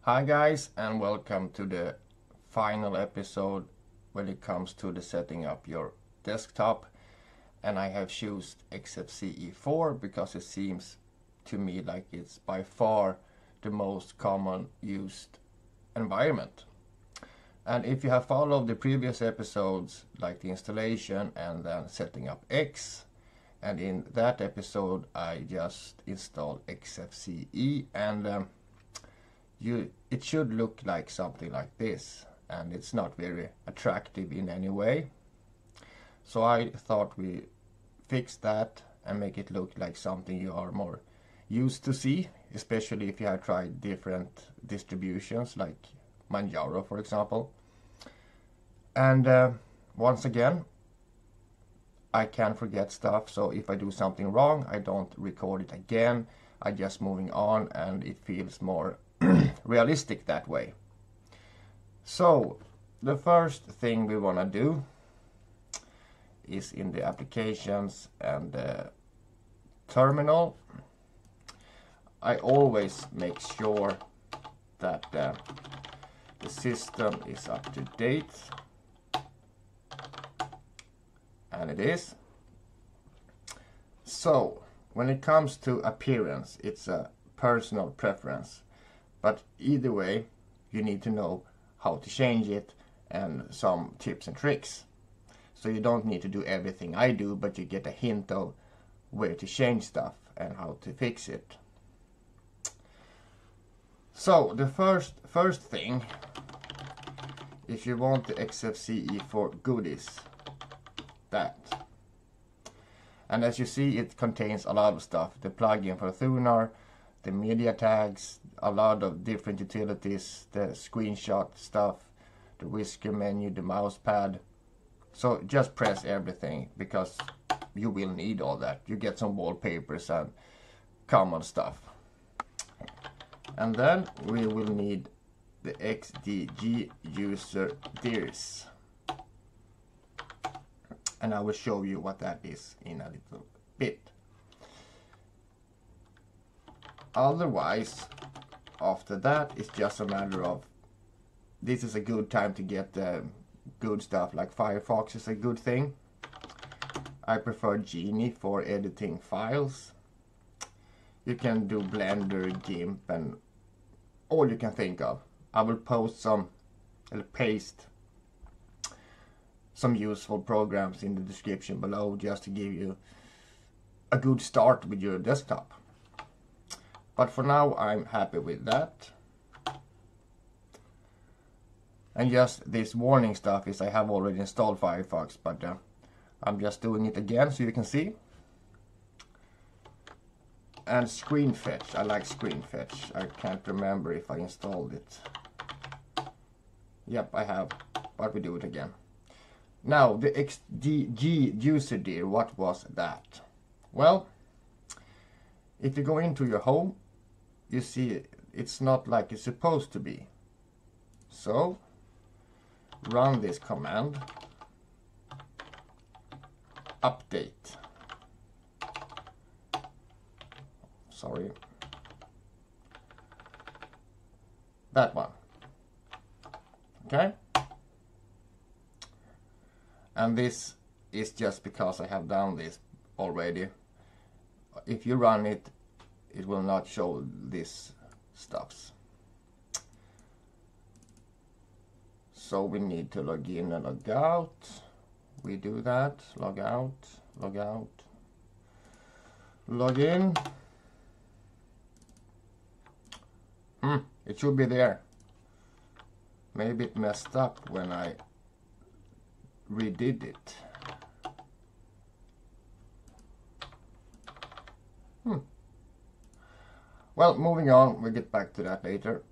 Hi guys and welcome to the final episode when it comes to the setting up your desktop. And I have chosen XFCE4 because it seems to me like it's by far the most common used environment. And if you have followed the previous episodes, like the installation and then setting up X, and in that episode I just installed XFCE and um, you it should look like something like this and it's not very attractive in any way. So I thought we fix that and make it look like something you are more used to see, especially if you have tried different distributions like Manjaro for example. And uh, once again, I can forget stuff, so if I do something wrong, I don't record it again. I just moving on and it feels more realistic that way. So, the first thing we want to do is in the applications and the terminal. I always make sure that uh, the system is up to date and it is. So, when it comes to appearance, it's a personal preference. But either way, you need to know how to change it and some tips and tricks. So you don't need to do everything I do, but you get a hint of where to change stuff and how to fix it. So the first first thing, if you want the XFCE4 goodies, that. And as you see, it contains a lot of stuff. The plugin for Thunar, the media tags, a lot of different utilities, the screenshot stuff, the whisker menu, the mouse pad. So just press everything because you will need all that. You get some wallpapers and common stuff. And then we will need the XDG user DIRs and I will show you what that is in a little bit. Otherwise, after that, it's just a matter of this is a good time to get uh, good stuff like Firefox is a good thing. I prefer Geany for editing files. You can do Blender, GIMP and all you can think of. I will post some, I'll paste some useful programs in the description below just to give you a good start with your desktop. But for now I'm happy with that. And just this warning stuff is I have already installed Firefox but uh, I'm just doing it again so you can see. And screen fetch, I like screen fetch. I can't remember if I installed it. Yep, I have, but we do it again. Now, the XDG user dir, what was that? Well, if you go into your home, you see it's not like it's supposed to be. So, run this command, update. Sorry. That one. Okay? And this is just because I have done this already. If you run it it will not show this stuffs. So we need to log in and log out. We do that. Log out log out. Log in. Hmm it should be there. Maybe it messed up when I redid it. Hmm. Well, moving on, we'll get back to that later.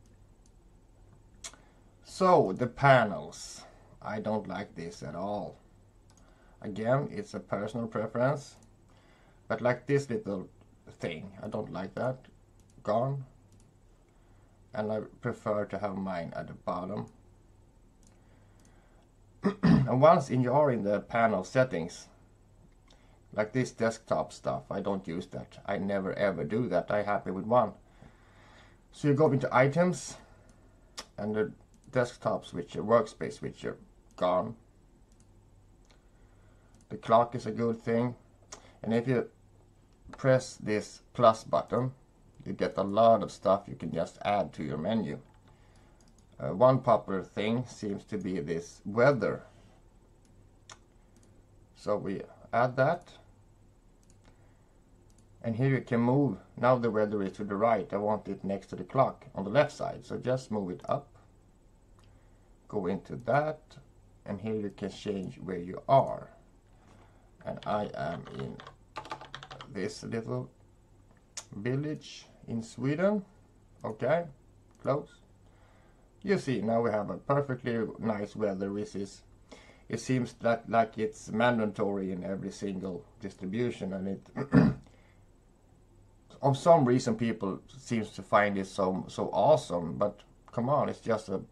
So, the panels. I don't like this at all. Again, it's a personal preference. But like this little thing, I don't like that. Gone. And I prefer to have mine at the bottom and once you are in the panel settings, like this desktop stuff. I don't use that. I never ever do that. I'm happy with one. So you go into items and the desktop switcher, workspace switcher, gone. The clock is a good thing. And if you press this plus button, you get a lot of stuff you can just add to your menu. Uh, one popular thing seems to be this weather. So we add that. And here you can move, now the weather is to the right, I want it next to the clock on the left side. So just move it up, go into that, and here you can change where you are. And I am in this little village in Sweden. Okay, close. You see, now we have a perfectly nice weather, which is, it seems that like it's mandatory in every single distribution, and it, of some reason, people seems to find it so so awesome. But come on, it's just a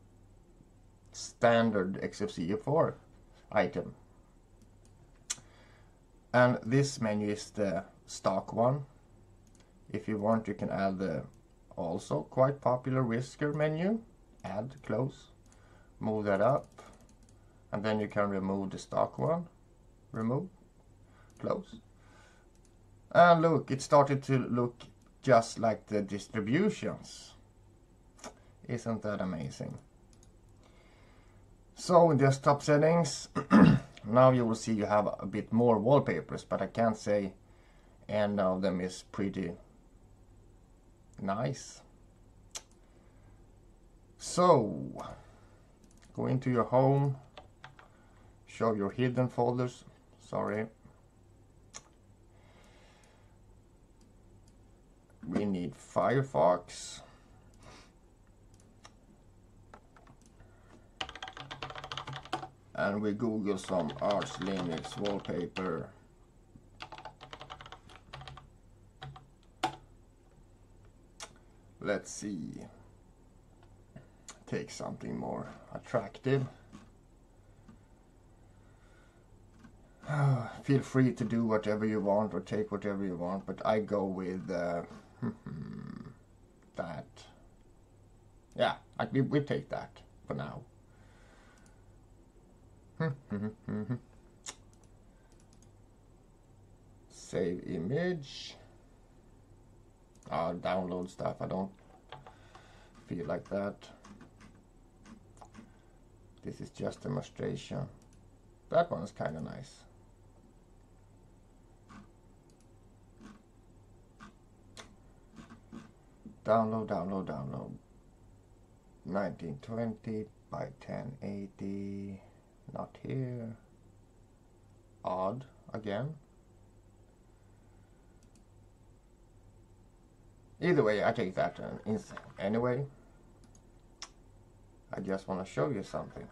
standard XFCE4 item. And this menu is the stock one. If you want, you can add the also quite popular whisker menu. Add, close, move that up, and then you can remove the stock one. Remove, close. And look, it started to look just like the distributions. Isn't that amazing? So in desktop settings, now you will see you have a bit more wallpapers, but I can't say any of them is pretty nice. So, go into your home, show your hidden folders, sorry. We need Firefox. And we Google some Arch Linux wallpaper. let's see take something more attractive feel free to do whatever you want or take whatever you want but I go with uh, that yeah I, we, we take that for now save image uh, download stuff. I don't feel like that. This is just a demonstration. That one is kind of nice. Download, download, download. 1920 by 1080. Not here. Odd again. Either way, I take that an uh, anyway. I just want to show you something.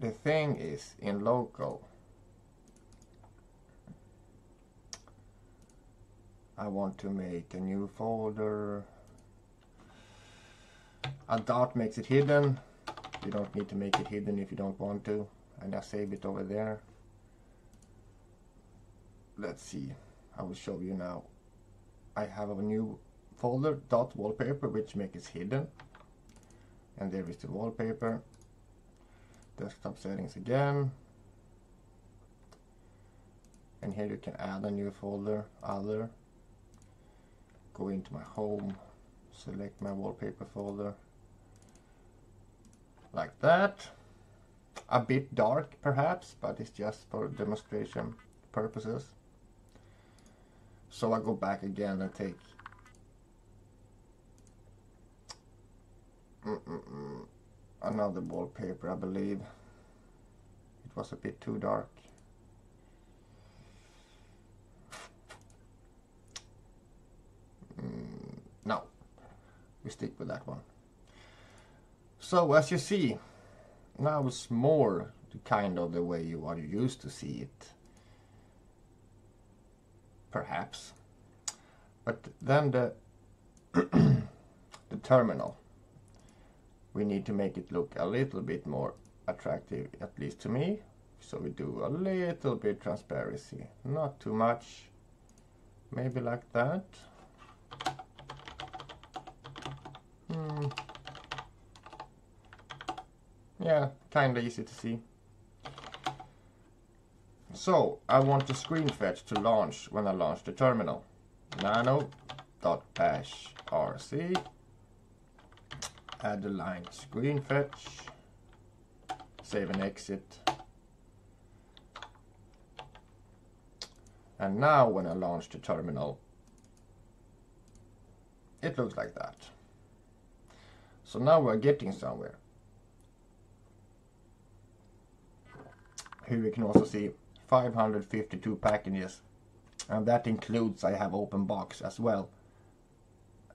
The thing is, in local, I want to make a new folder. A dot makes it hidden. You don't need to make it hidden if you don't want to and I save it over there let's see I will show you now. I have a new folder dot wallpaper which makes it hidden. And there is the wallpaper. Desktop settings again. And here you can add a new folder other. Go into my home select my wallpaper folder. Like that. A bit dark perhaps, but it's just for demonstration purposes. So I go back again and take mm -mm -mm, another wallpaper, I believe. It was a bit too dark. Mm, no, we stick with that one. So as you see, now it's more kind of the way you are used to see it. Perhaps. But then the, the terminal. we need to make it look a little bit more attractive, at least to me. So we do a little bit transparency, not too much, maybe like that. Hmm. Yeah, kinda easy to see. So I want the screen fetch to launch when I launch the terminal. nano.bash rc add the line screen fetch. Save and exit. And now when I launch the terminal it looks like that. So now we're getting somewhere. Here we can also see 552 packages. And that includes I have open box as well.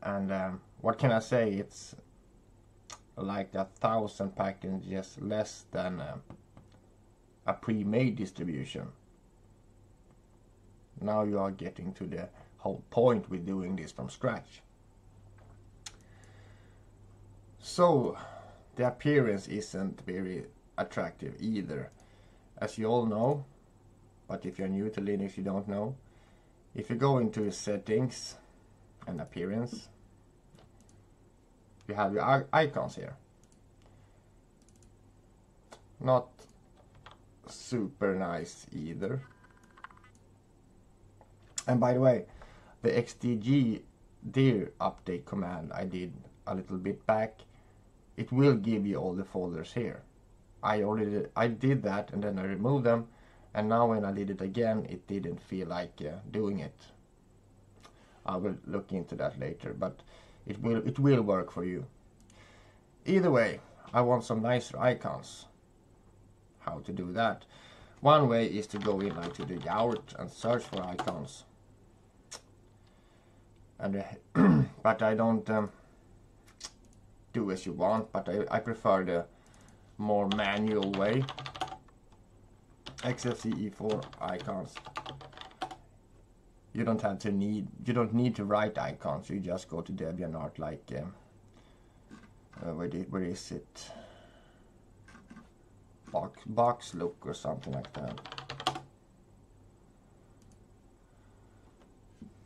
And um, what can I say? It's like a thousand packages less than uh, a pre-made distribution. Now you are getting to the whole point with doing this from scratch. So the appearance isn't very attractive either. As you all know but if you're new to Linux you don't know. If you go into settings and appearance you have your icons here. Not super nice either. And by the way the xdg dir update command I did a little bit back it will give you all the folders here. I already I did that and then I removed them and now when I did it again it didn't feel like uh, doing it. I will look into that later but it will it will work for you. Either way I want some nicer icons. How to do that? One way is to go in like to the Yaourt and search for icons. And uh, but I don't um, do as you want but I, I prefer the more manual way XFCE4 icons. You don't have to need, you don't need to write icons. You just go to DeviantArt like, um, uh, where, did, where is it? Box, box look or something like that.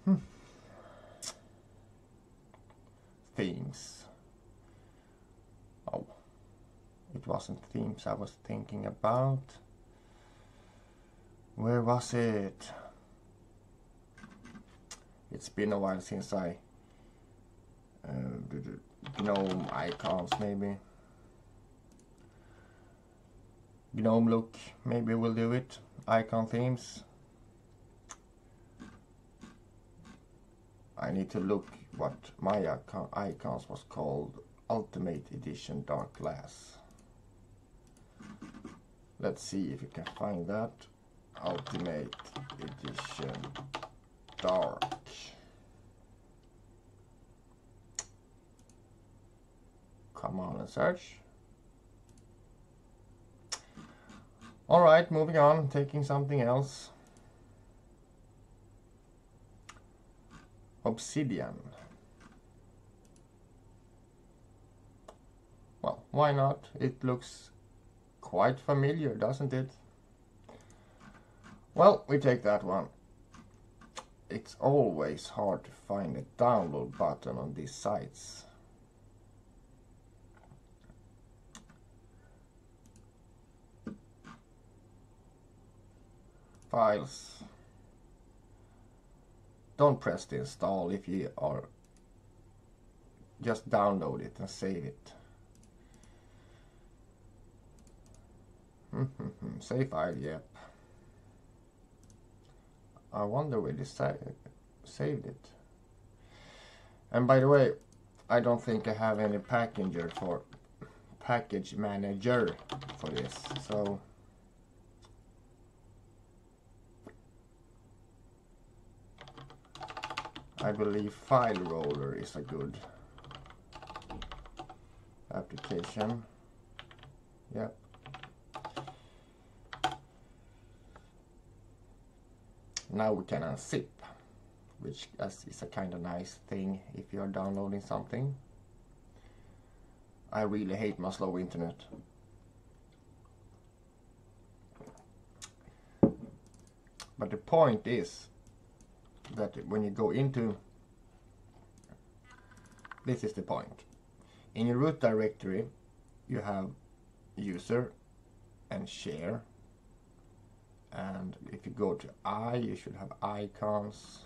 Hmm. Themes. Oh, it wasn't themes I was thinking about. Where was it? It's been a while since I uh, GNOME icons maybe. GNOME look, maybe we'll do it. Icon themes. I need to look what my icon icons was called Ultimate Edition Dark Glass. Let's see if we can find that. Ultimate Edition Dark. Come on and search. Alright, moving on, taking something else. Obsidian. Well, why not? It looks quite familiar, doesn't it? Well, we take that one. It's always hard to find a download button on these sites. Files. Don't press the install if you are just download it and save it. save file, yep. I wonder where they sa saved it. And by the way, I don't think I have any packager for package manager for this. So I believe file roller is a good application. Yep. Now we can unzip which is a kind of nice thing if you're downloading something I really hate my slow internet. But the point is that when you go into this is the point. In your root directory you have user and share and if you go to I you should have icons.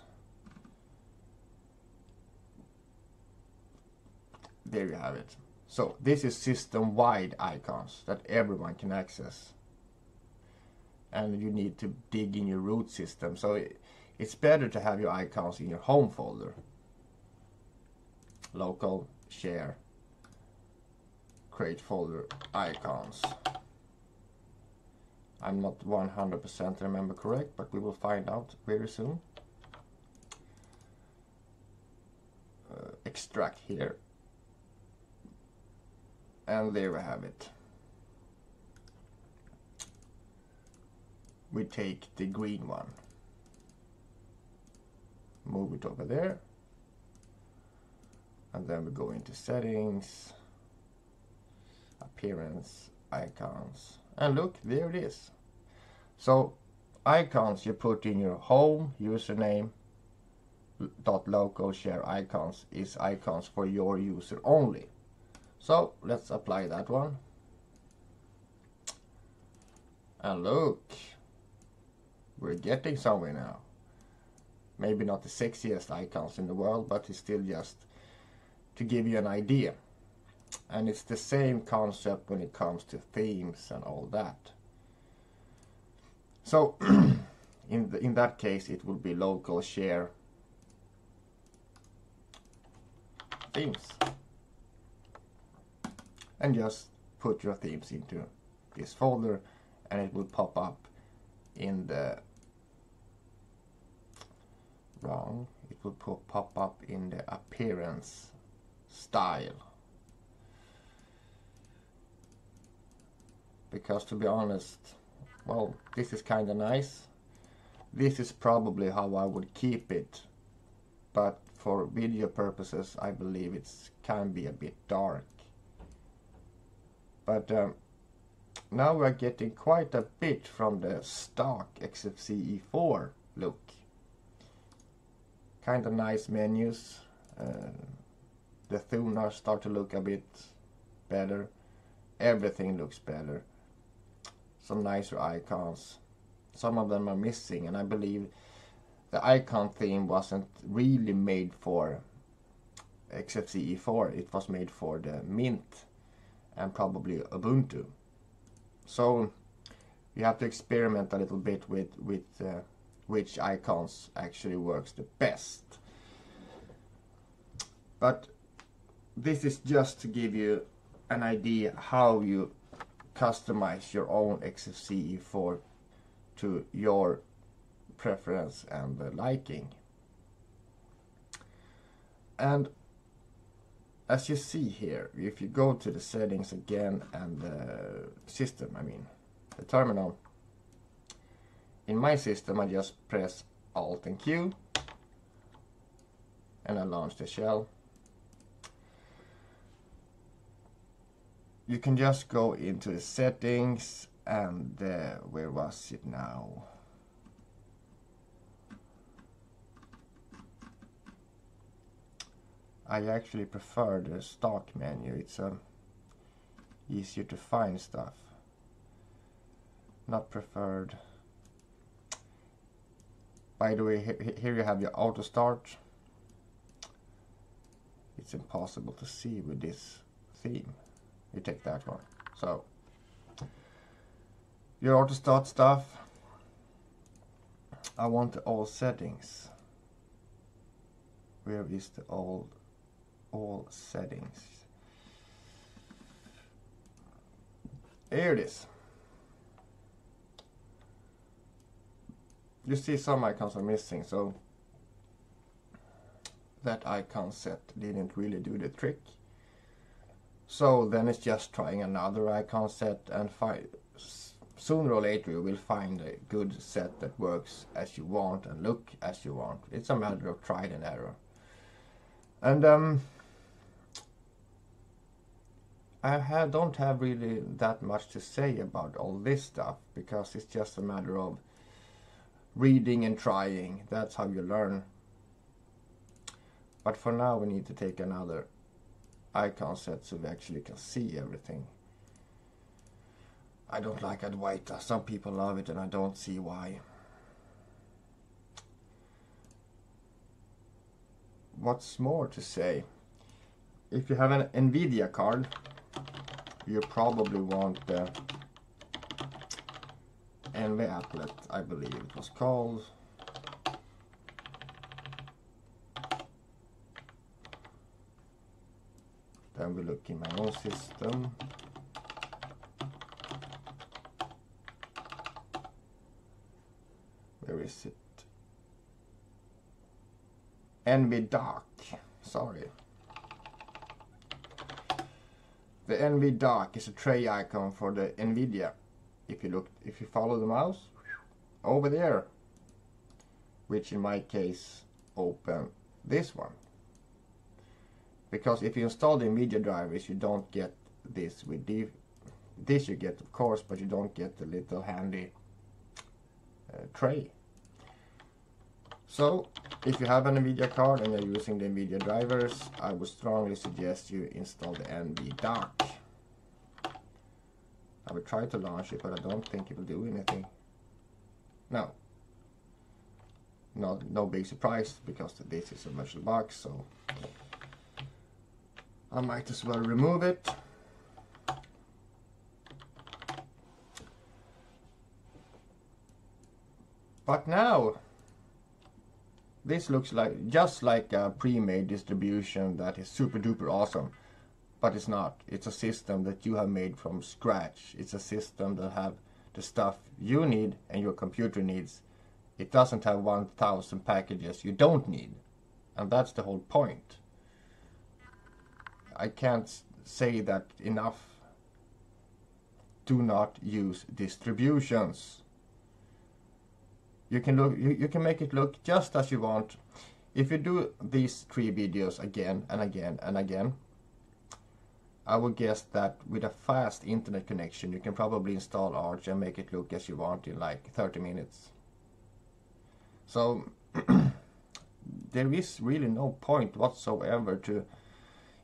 There you have it. So this is system-wide icons that everyone can access. And you need to dig in your root system. So it, it's better to have your icons in your home folder. Local share create folder icons I'm not 100% remember correct, but we will find out very soon. Uh, extract here. And there we have it. We take the green one. Move it over there. And then we go into settings, appearance, icons, and look, there it is. So icons you put in your home username dot local share icons is icons for your user only. So let's apply that one. And look, we're getting somewhere now. Maybe not the sexiest icons in the world, but it's still just to give you an idea and it's the same concept when it comes to themes and all that. So in the, in that case it will be local share themes. And just put your themes into this folder and it will pop up in the wrong. It will pop up in the appearance style because to be honest well this is kinda nice. This is probably how I would keep it but for video purposes I believe it can be a bit dark. But um, now we're getting quite a bit from the stock XFCE 4 look. Kind of nice menus uh, the Thunar start to look a bit better. Everything looks better some nicer icons. Some of them are missing and I believe the icon theme wasn't really made for XFCE4. It was made for the Mint and probably Ubuntu. So you have to experiment a little bit with, with uh, which icons actually works the best. But this is just to give you an idea how you customize your own XFCE 4 to your preference and liking. And as you see here, if you go to the settings again and the system, I mean, the terminal, in my system I just press Alt and Q and I launch the shell you can just go into the settings and uh, where was it now? I actually prefer the stock menu. It's um, easier to find stuff. Not preferred. By the way, here you have your auto start. It's impossible to see with this theme you take that one. So your auto start stuff. I want all settings. Where is the all all settings? Here it is. You see some icons are missing, so that icon set didn't really do the trick. So then it's just trying another icon set and sooner or later you will find a good set that works as you want and look as you want. It's a matter of trial and error. And um, I have, don't have really that much to say about all this stuff because it's just a matter of reading and trying. That's how you learn. But for now, we need to take another icon set so we actually can see everything. I don't like Adwaita. Some people love it and I don't see why. What's more to say? If you have an Nvidia card, you probably want the NV Applet, I believe it was called. Then we look in my own system. Where is it? NV Dock. Sorry. The NV Dock is a tray icon for the NVIDIA. If you look, if you follow the mouse, over there, which in my case open this one. Because if you install the NVIDIA drivers, you don't get this with the this you get of course, but you don't get the little handy uh, tray. So if you have an NVIDIA card and you're using the NVIDIA drivers, I would strongly suggest you install the NV Dock. I will try to launch it, but I don't think it will do anything. No. No, no big surprise because this is a virtual box, so I might as well remove it. But now, this looks like just like a pre-made distribution that is super duper awesome. But it's not. It's a system that you have made from scratch. It's a system that have the stuff you need and your computer needs. It doesn't have 1000 packages you don't need. And that's the whole point. I can't say that enough. Do not use distributions. You can look you, you can make it look just as you want. If you do these three videos again and again and again, I would guess that with a fast internet connection you can probably install Arch and make it look as you want in like 30 minutes. So there is really no point whatsoever to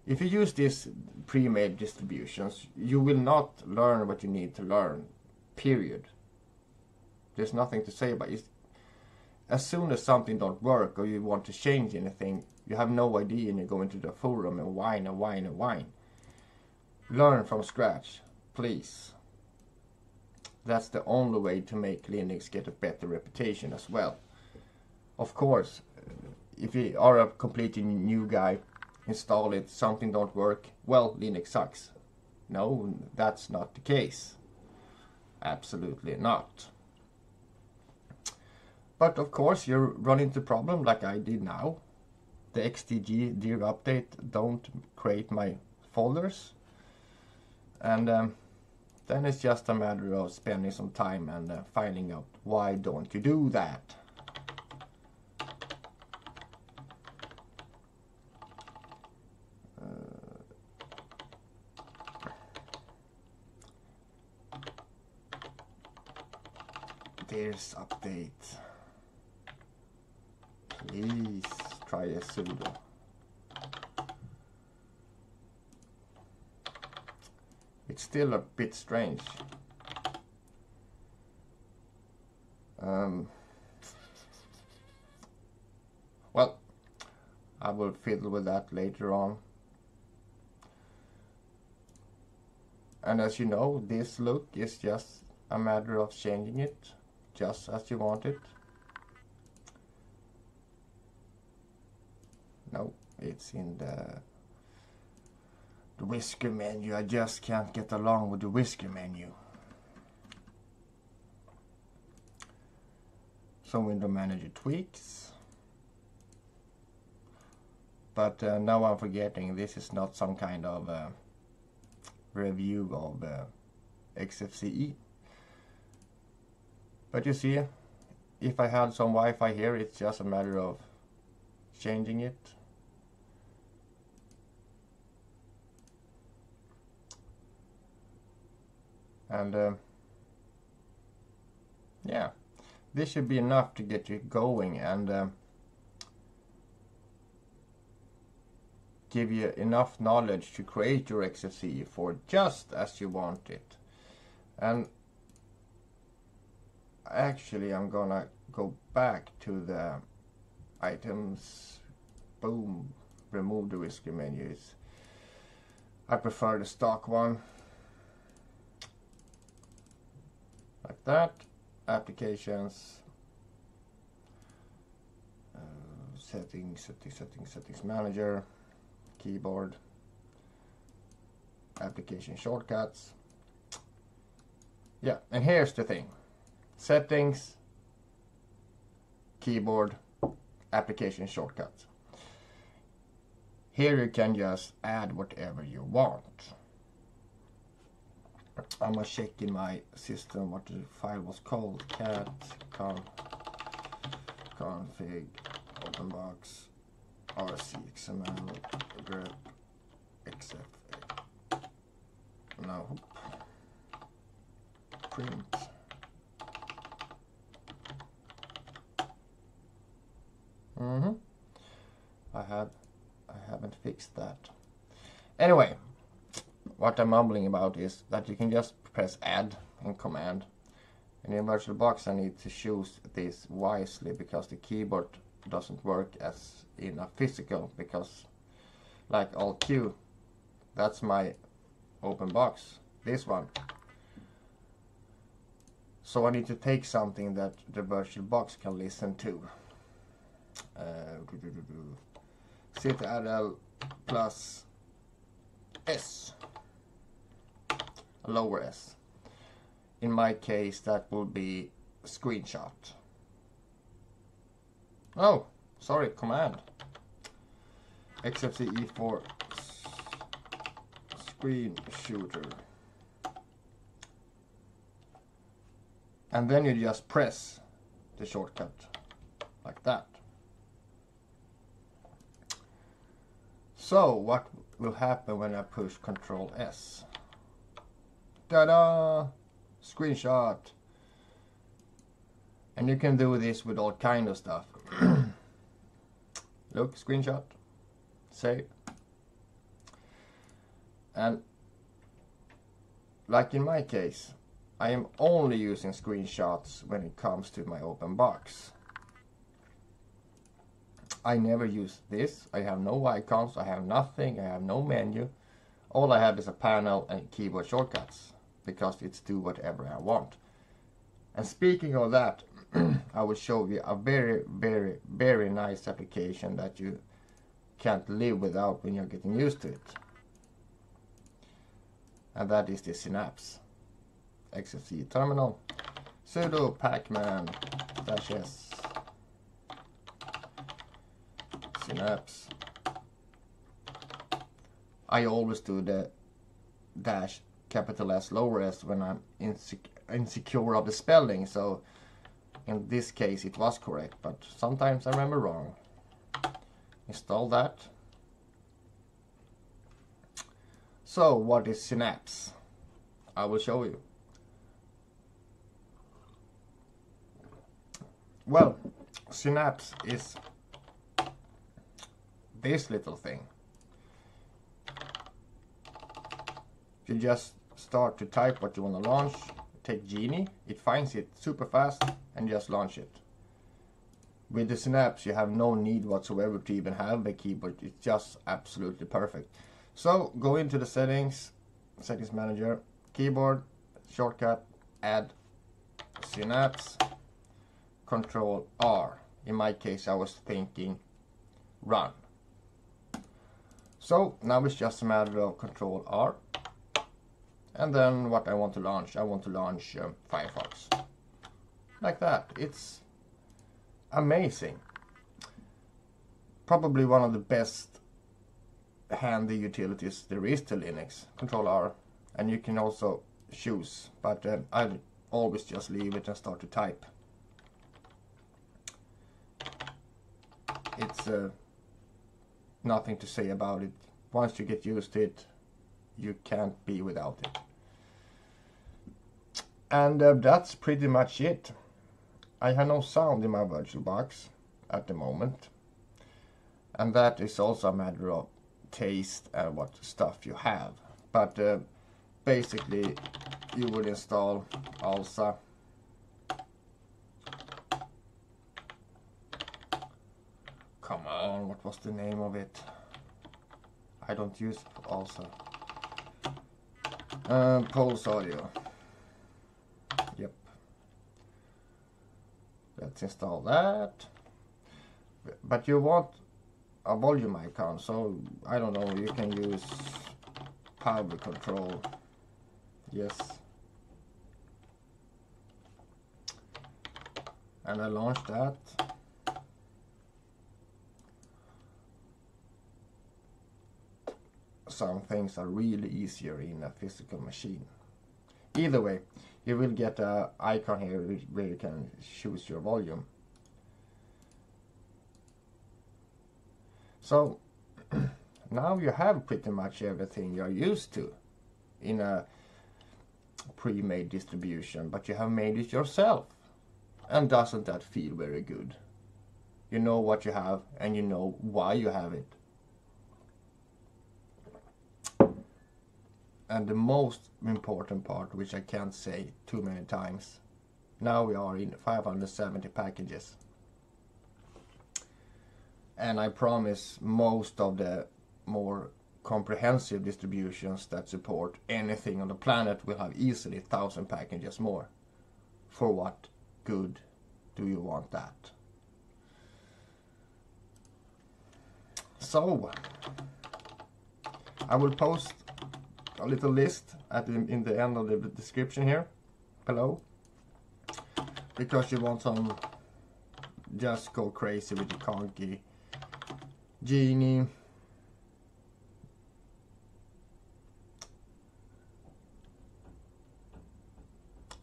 if you use these pre-made distributions you will not learn what you need to learn period. There's nothing to say about it. As soon as something don't work or you want to change anything you have no idea and you go into the forum and whine and whine and whine. Learn from scratch please. That's the only way to make Linux get a better reputation as well. Of course if you are a completely new guy install it, something don't work, well, Linux sucks. No, that's not the case. Absolutely not. But of course, you run into problem like I did now. The XDG dir update don't create my folders. And um, then it's just a matter of spending some time and uh, finding out why don't you do that. There's update. Please try a sudo. It's still a bit strange. Um, well, I will fiddle with that later on. And as you know, this look is just a matter of changing it just as you want it. No, it's in the the whisker menu. I just can't get along with the whisker menu. Some window manager tweaks. But uh, now I'm forgetting this is not some kind of uh, review of uh, XFCE. But you see, if I had some Wi-Fi here, it's just a matter of changing it. and uh, yeah this should be enough to get you going and uh, give you enough knowledge to create your XFCE4 just as you want it and actually I'm gonna go back to the items. Boom. Remove the whisker menus. I prefer the stock one. Like that. Applications. Uh, settings settings settings settings manager. Keyboard. Application shortcuts. Yeah and here's the thing settings keyboard application shortcuts. Here you can just add whatever you want. I'm gonna check in my system what the file was called. Cat con config openbox rc xml grep xf no print mm-hmm. I have I haven't fixed that. Anyway what I'm mumbling about is that you can just press add in command. And in VirtualBox I need to choose this wisely because the keyboard doesn't work as in a physical because like Alt Q that's my open box this one. So I need to take something that the VirtualBox can listen to Uh, Ctrl plus S lower S. In my case, that will be screenshot. Oh, sorry, command. XFCE4 screen shooter. And then you just press the shortcut like that. So what will happen when I push Control S? Ta-da! Screenshot. And you can do this with all kind of stuff. Look, screenshot. Save. And like in my case, I am only using screenshots when it comes to my open box. I never use this. I have no icons, I have nothing, I have no menu. All I have is a panel and keyboard shortcuts because it's do whatever I want. And speaking of that, I will show you a very, very, very nice application that you can't live without when you're getting used to it. And that is the Synapse XFCE terminal. sudo pacman dash s synapse. I always do the dash capital S lower s when I'm insec insecure of the spelling. So in this case it was correct but sometimes I remember wrong. Install that. So what is synapse? I will show you. Well synapse is this little thing you just start to type what you want to launch, take Geany, it finds it super fast and just launch it. With the Synapse you have no need whatsoever to even have a keyboard, it's just absolutely perfect. So go into the settings, settings manager, keyboard, shortcut, add Synapse, control R. In my case I was thinking run. So now it's just a matter of control R and then what I want to launch, I want to launch uh, Firefox. Like that. It's amazing. Probably one of the best handy utilities there is to Linux. Control R. And you can also choose, but uh, I always just leave it and start to type. It's uh, nothing to say about it. Once you get used to it, you can't be without it. And uh, that's pretty much it. I have no sound in my virtual box at the moment. And that is also a matter of taste and what stuff you have. But uh, basically you would install ALSA Come on, what was the name of it? I don't use also. Uh, Pulse Audio. Yep. Let's install that. But you want a volume icon, so I don't know, you can use pavucontrol. Yes. And I launched that. Some things are really easier in a physical machine. Either way, you will get an icon here where you can choose your volume. So now you have pretty much everything you're used to in a pre-made distribution, but you have made it yourself. And doesn't that feel very good? You know what you have and you know why you have it. And the most important part, which I can't say too many times, now we are in 570 packages. And I promise most of the more comprehensive distributions that support anything on the planet will have easily 1000 packages more. For what good do you want that? So, I will post a little list at the, in the end of the description here below because you want some just go crazy with the Conky Geany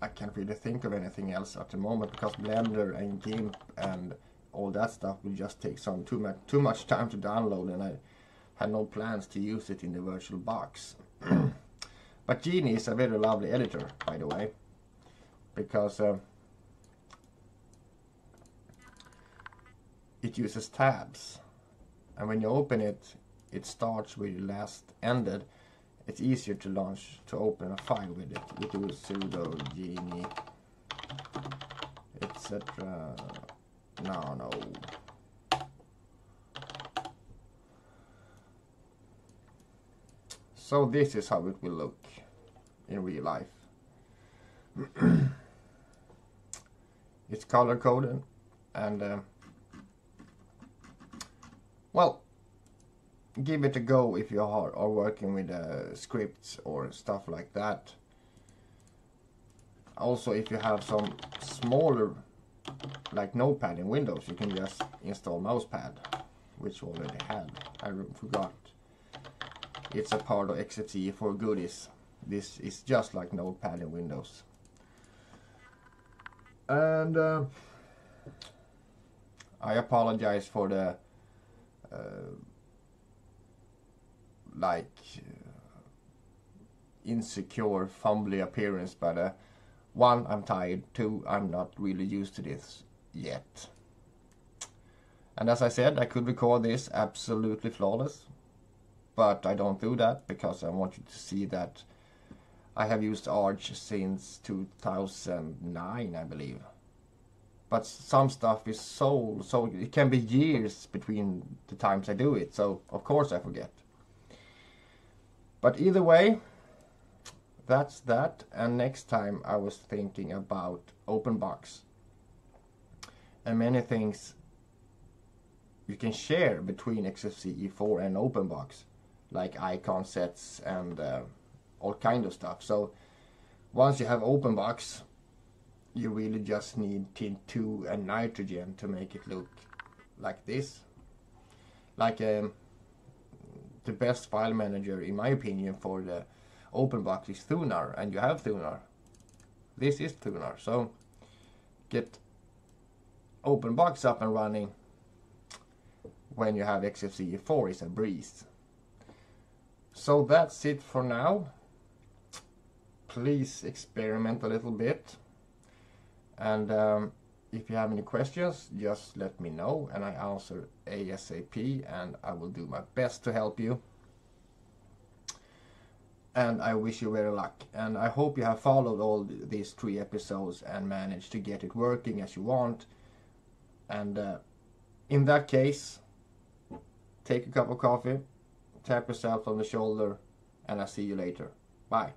I can't really think of anything else at the moment because Blender and GIMP and all that stuff will just take some too much too much time to download and I had no plans to use it in the VirtualBox. But Geany is a very lovely editor, by the way, because uh, it uses tabs, and when you open it, it starts where you last ended, it's easier to launch to open a file with it. We do sudo geany etc. No, no. So this is how it will look in real life. it's color coded and uh, well give it a go if you are, are working with uh, scripts or stuff like that. Also, if you have some smaller, like Notepad in Windows, you can just install Mousepad, which already had. I forgot. It's a part of XFCE4 goodies. This is just like Notepad in Windows. And uh, I apologize for the uh, like uh, insecure, fumbly appearance. But uh, one, I'm tired. Two, I'm not really used to this yet. And as I said, I could record this absolutely flawless, but I don't do that because I want you to see that I have used Arch since 2009, I believe. But some stuff is so, so it can be years between the times I do it, so of course I forget. But either way, that's that. And next time I was thinking about OpenBox. And many things you can share between XFCE4 and OpenBox. Like icon sets and uh, all kind of stuff. So once you have OpenBox, you really just need Tint 2 and Nitrogen to make it look like this. Like um, the best file manager, in my opinion, for the OpenBox is Thunar, and you have Thunar. This is Thunar, so get OpenBox up and running when you have XFCE4 is a breeze. So that's it for now. Please experiment a little bit. And um, if you have any questions, just let me know and I answer ASAP and I will do my best to help you. And I wish you very luck. And I hope you have followed all these three episodes and managed to get it working as you want. And uh, in that case, take a cup of coffee, tap yourself on the shoulder, and I'll see you later. Bye.